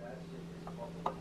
that shit is fucking